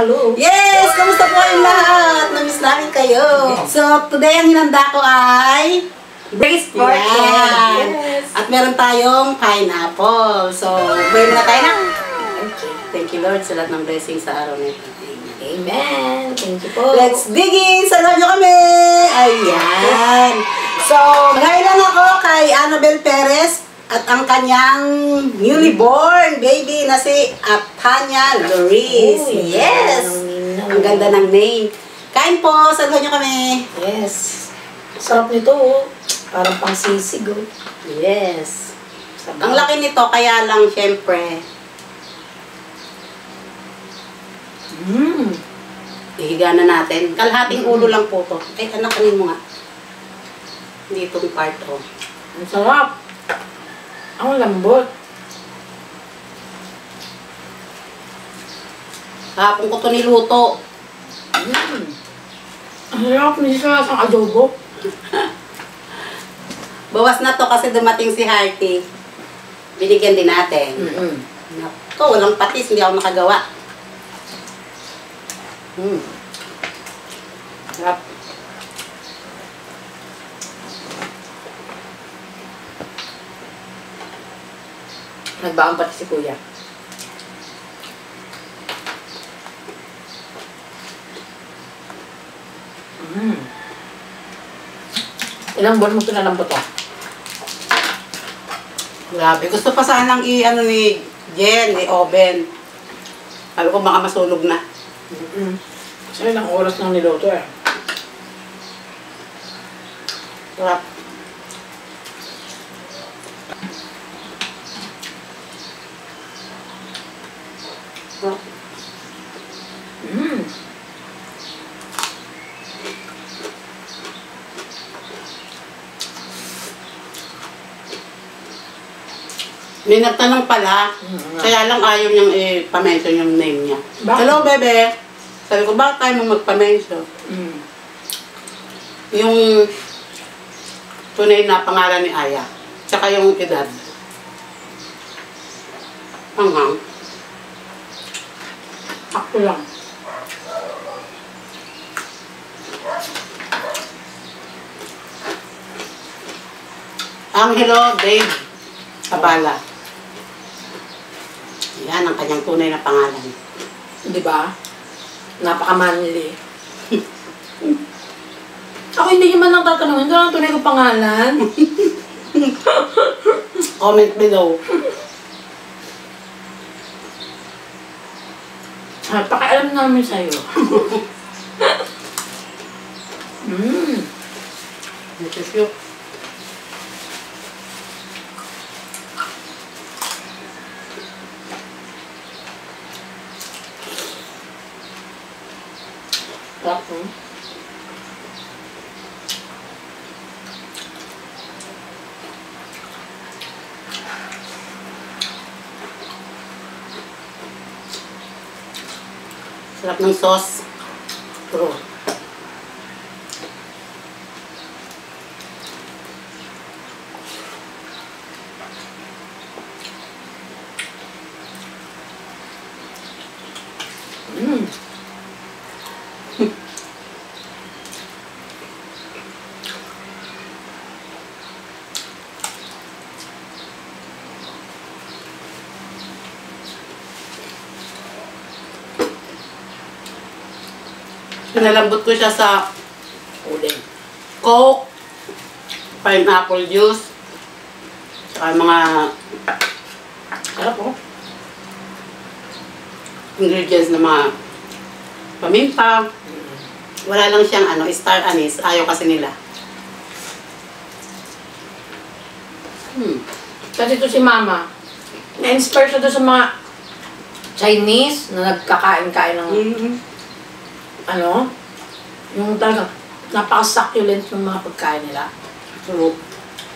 hello. Yes! Kamusta po kayong lahat? Namiss namin kayo. So, today ang hinanda ko ay... Brace pork. Yan. Yes. At meron tayong pineapple. So, buhay na tayo na. Okay. Thank you Lord sa lahat ng blessings sa araw na ito. Amen. Amen. Thank you po. Let's dig in! Salamat nyo kami! Ayan! So, ngayon lang ako kay Annabel Perez at ang kanyang newly born baby na si Atanya Loris. Yes! ang ganda ng name. Kain po! Salamat nyo kami! Yes. Sarap nito oh. Parang pang sisig oh. Yes! Sarap. Ang laki nito, kaya lang syempre, Mm. ihiga na natin. Kalahating ulo lang po to. Ay, anak, kanin mo nga. Dito yung part, oh. Ang sarap. Ang lambot. Kahapon ko to niluto. Mm. Ang sarap. Hindi siya sa adobo. Bawas na to kasi dumating si Hearty. Binigyan din natin. Mm-mm. Nako, walang patis, hindi ako nakagawa. Hmm. Sarap. Nagbaang pati si kuya. Mm. Ilang buwan mo pinalambot to? Grabe. Gusto pa sanang i-ano ni Jen, ni Oven. Sabi ko baka masunog na. Mm-mm. Kasi ilang oras nang niluto eh. Sarap. Mm. May nagtanong pala, kaya lang ayaw niyang i-pamention yung name niya. Bakit? Hello, bebe. Sabi ko, bakit tayo mo magpamention? Mm. Yung tunay na pangalan ni Aya. Tsaka yung edad. Hanghang. Akto lang. Angelo Dave Abala. Yan ang kanyang tunay na pangalan. Di ba? Napaka-manly. Ako hindi naman lang tatanungin. Ito lang tunay ko pangalan. Comment below. Ah, pakialam namin sa'yo. mm. This is Sarap, hmm? Sarap ng sauce. Pero, Mm. Pinalambot ko siya sa Uling. Coke, pineapple juice, saka mga Sarap, oh. ingredients na mga paminta. Wala lang siyang ano, star anise. Ayaw kasi nila. Hmm. Kasi ito si Mama. Na-inspire siya doon sa mga Chinese na nagkakain-kain ng Mm-hmm. Ano, yung talagang napaka-succulent ng mga pagkain nila. So,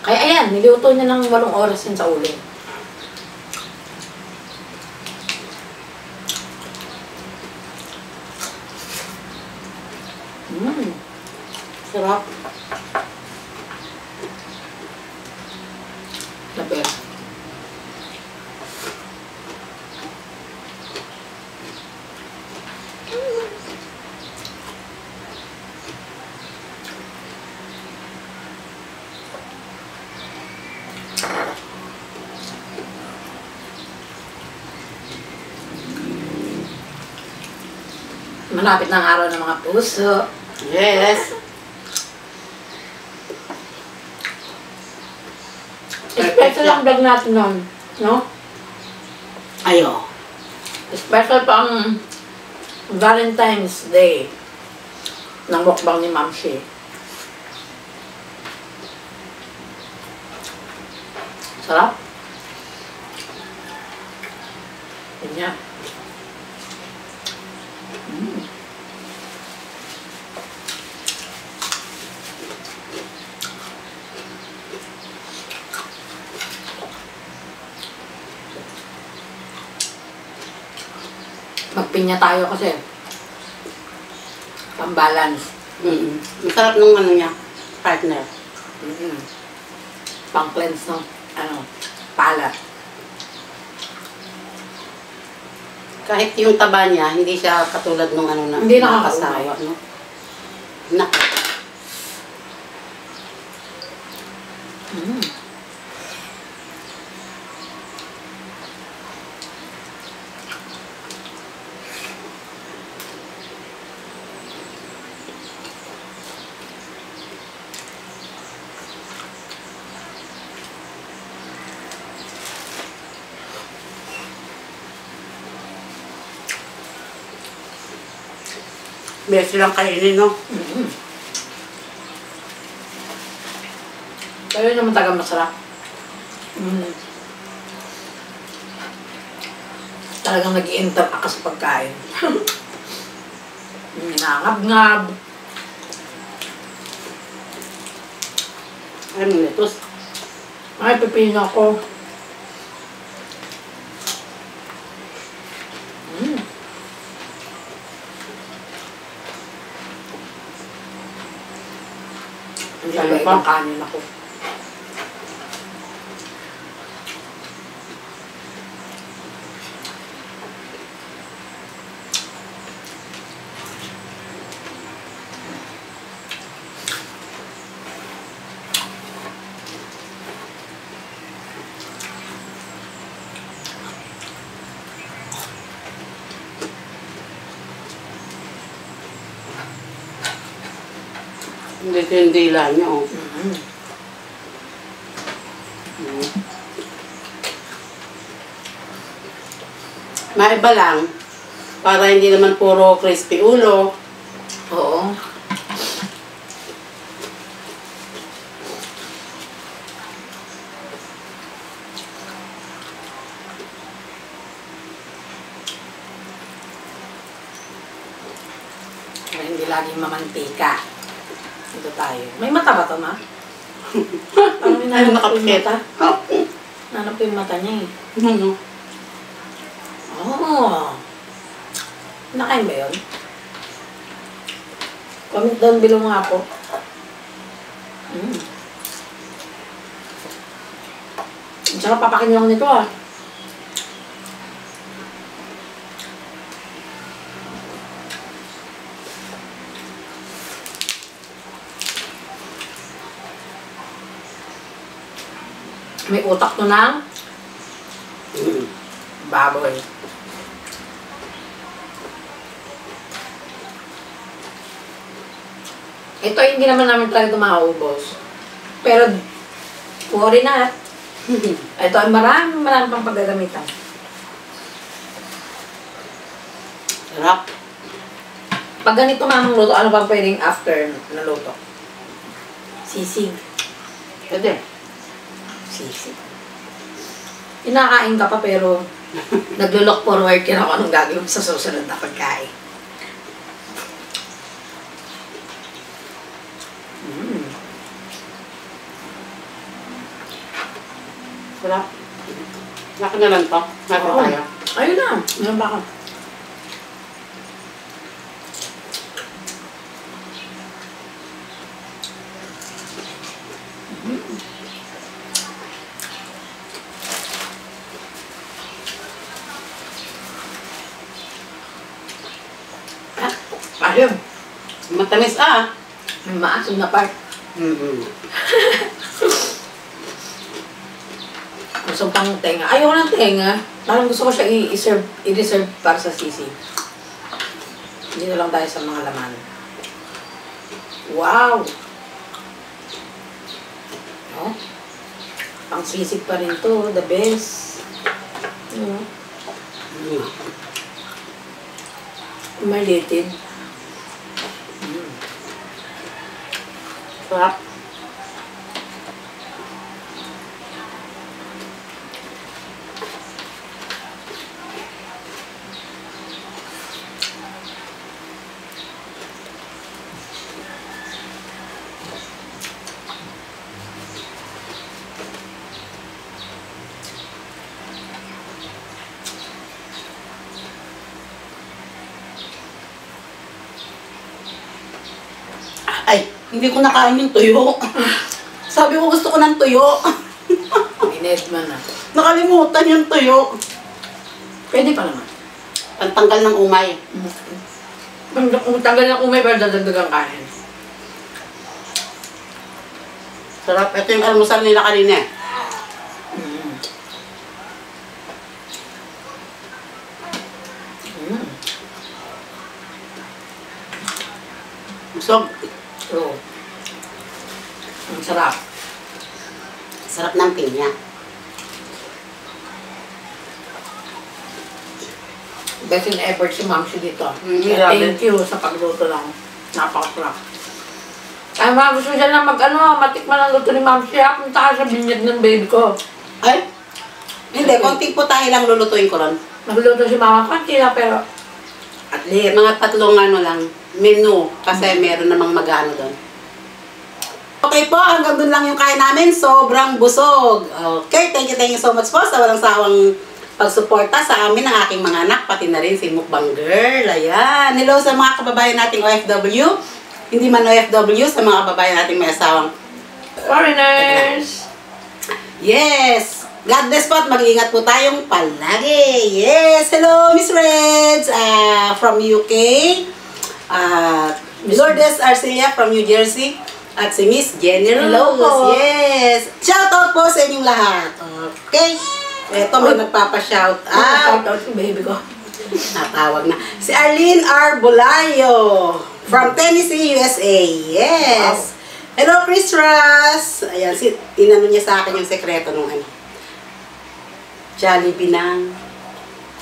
Kaya ayan, niluto niya ng walong oras yun sa uling. Mm. sarap. The best. Malapit na ang araw ng mga puso. Yes. Special ang vlog natin nun. No? Ayo. Special pa ang Valentine's Day ng mukbang ni Ma'am Shi. Sarap. Ganyan. Magpinya tayo kasi. Pang-balance. Mm Masarap nung ano niya, partner. Mm-hmm. Pang-cleanse ng ano, palat. Kahit yung taba niya, hindi siya katulad nung ano na Hindi nakakasawa, no? Na, Mm. Best lang kainin, no? Mm-hmm. Pero yun naman taga masarap. Mm. Talagang nag enter ka sa pagkain. Ay, may lettuce. Ay, pipino ko. Mm. Hindi Ano ba pa? ibang kanin ako? Hindi ko yung dila niya, oh. Mm. Mm. Lang, para hindi naman puro crispy ulo. Oo. Para hindi laging mamantika. Ito tayo. May mata ba ito, ma? Parang Ay, hinanap ko yung nakapikit. mata. Oh. Nanap ko yung mata niya eh. Ano? Oh. Nakain ba yun? Comment down below nga po. Mm. Ang sarap papakin lang nito ah. May utak to ng Mm. baboy. Ito hindi naman namin talaga ito mauubos. Pero, worry na. Ito ay marami, marami pang paggagamitan. Sarap. Pag ganito mamang luto, ano bang pwedeng after na luto? Sisig. Pwede. Sisig. Inakain ka pa pero naglo-look forward ka na kung anong gagawin sa susunod na pagkain. Mm. Sarap. Laki na lang to. Meron Oo. tayo. Ayun na. Meron ba ka? Ah, ayun. Matamis ah. May maasim na part. Mm-hmm. Gusto pang tenga. Ayoko ng tenga. Parang gusto ko siya i- i-serve, i-reserve para sa sisi. Hindi na lang tayo sa mga laman. Wow! Oh. Pang sisig pa rin to. The best. Mm. Mm. Malitid. Sarap. Ay, hindi ko nakain yung tuyo. Sabi ko gusto ko ng tuyo. Inedman na. Nakalimutan yung tuyo. Pwede pa naman. Pantanggal ng umay. Kung kung tanggal ng umay, pero dadagdagan kanin. Sarap. Ito yung almusal nila kanina. eh. Mm. Mm. Busog. So, ang sarap. Sarap ng pinya. Best in effort si Ma'am si dito. Mm. Thank you sa pagluto lang. Napakasarap. Ay, mga gusto dyan na mag, ano, matikman ang luto ni Ma'am siya. Punta ka sa binyag ng baby ko. Ay? Hindi, konting putahe lang lulutuin ko ron. Nagluto si Mama, konti lang, pero at least. Mga tatlong ano lang, menu. Kasi meron namang mag-ano doon. Okay po, hanggang doon lang yung kain namin. Sobrang busog. Okay, thank you, thank you so much po sa walang sawang pagsuporta sa amin ng aking mga anak, pati na rin si Mukbang Girl. Ayan. Hello sa mga kababayan nating OFW. Hindi man OFW, sa mga kababayan nating may asawang Foreigners! Yes! God bless po at mag-iingat po tayong palagi. Yes! Hello, Miss Reds ah, from UK. Uh, Lourdes Arcelia from New Jersey. At si Miss Jenny po. Yes! Shout out po sa inyong lahat. Okay? Ito may nagpapa-shout out. Shout out si baby ko. Natawag na. Si Arlene R. Bolayo from Tennessee, USA. Yes. Hello, Chris Ross. Ayan, si, inano niya sa akin yung sekreto nung ano. Jollibee ng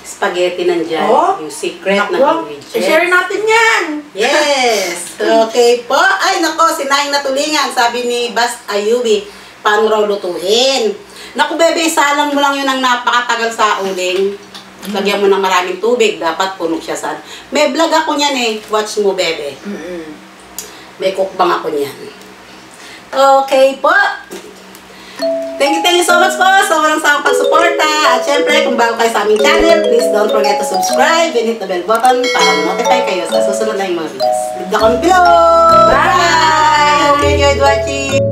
spaghetti ng Jollibee. Oh? Yung secret ng Nako, ingredients. i-share natin yan! Yes! Okay po. Ay, nako, si Naing Natulingan. Sabi ni Bas Ayubi, paano raw lutuin? Naku, bebe, isalang mo lang yun ang napakatagal sa uling. Lagyan mo ng maraming tubig. Dapat puno siya sa... May vlog ako niyan eh. Watch mo, bebe. Mm-mm. May cookbang ako niyan. Okay po. Thank you, thank you so much po sa walang sawang pagsuporta. At syempre, kung bago kayo sa aming channel, please don't forget to subscribe and hit the bell button para ma-notify kayo sa susunod na yung mga videos. Leave the comment below! Bye! Hope you enjoyed watching!